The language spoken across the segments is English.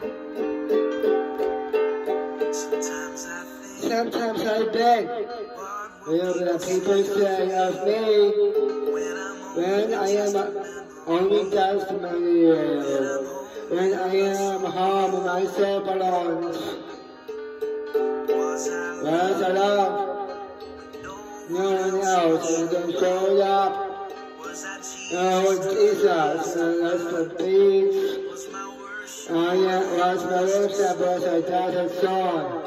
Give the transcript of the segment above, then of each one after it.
Sometimes I think, sometimes I beg, will the people say of me when I am only just many when I am home myself alone? Was alone, no one else can show up. Oh, Jesus, that's the peace. Lips that was a tattered song.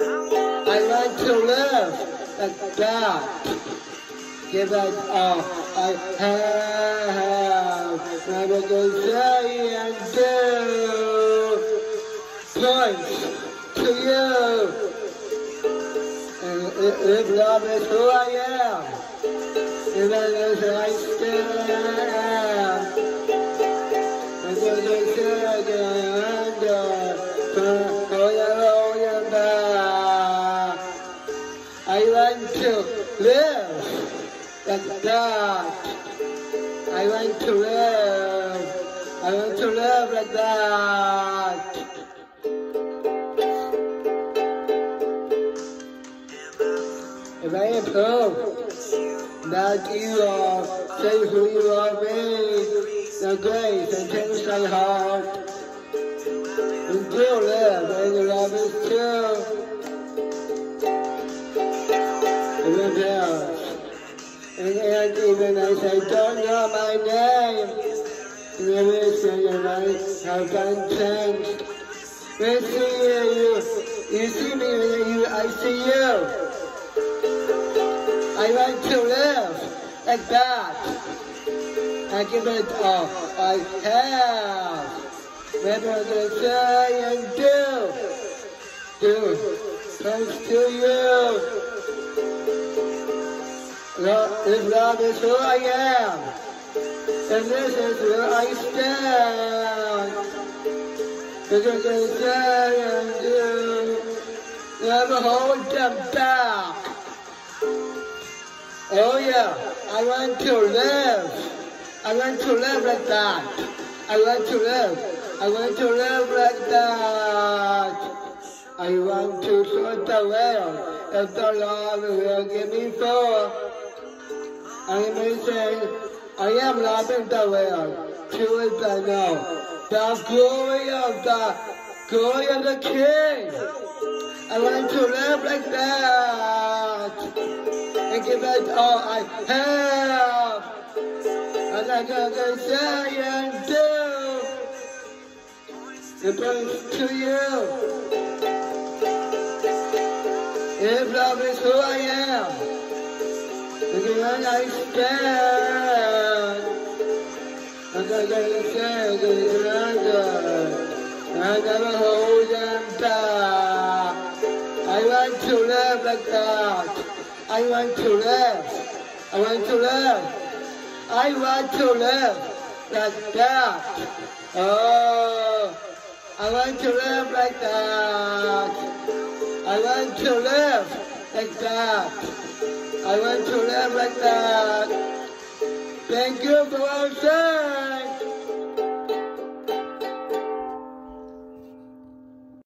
I want to live like that. Give it all I have. Never to say and do. Points to you. And if love is who I am, even as I I want to live like that. I want to live. I want to live like that. If I improve that you are, say who you are, me, the grace and change my heart. And Even as I don't know my name, never say your life have been changed. We see you, you see me, you, I see you. I want to live like that. I give it all I have. Never to say and do. Do. Thanks to you. If love is who I am, and this is where I stand. Because they say and do, never hold them back. Oh yeah, I want to live. I want to live like that. I want to live. I want to live like that. I want to sort the world if the Lord will give me four. I may say, I am loving the world. Truly I know the glory of the glory of the King. I want to live like that and give it all I have. And I gotta say and do. It brings to you. If love is who I am, say that I never hold them back. I want to live like that. I want to live. I want to live. I want to live like that. Oh, I want to live like that. I want to live like that. I want to live like that. Thank you for listening.